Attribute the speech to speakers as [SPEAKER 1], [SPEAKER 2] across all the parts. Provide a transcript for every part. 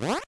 [SPEAKER 1] What?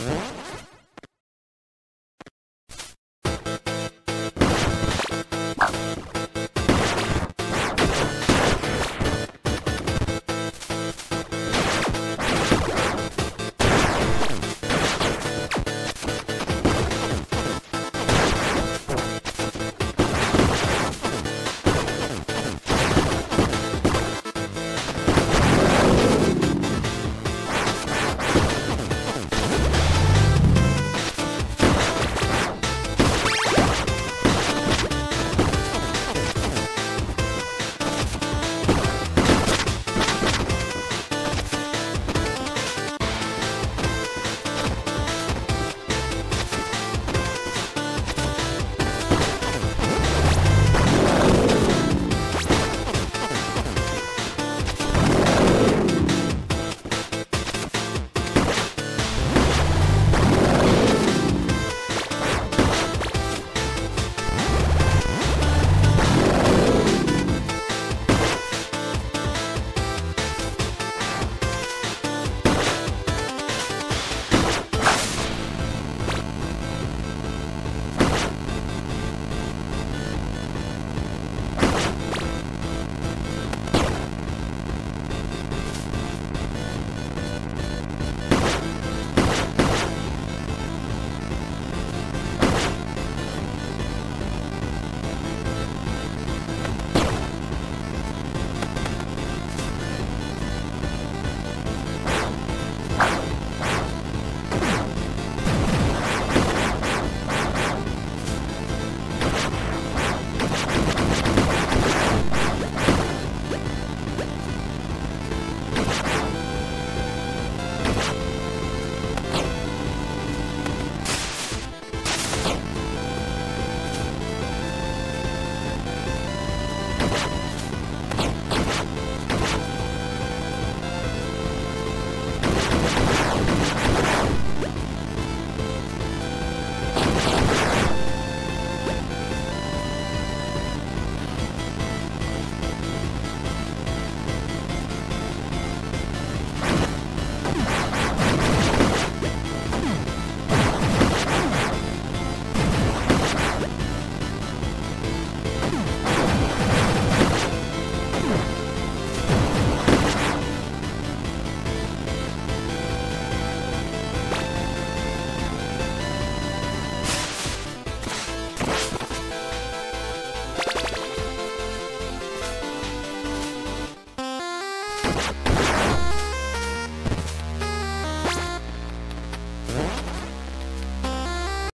[SPEAKER 2] you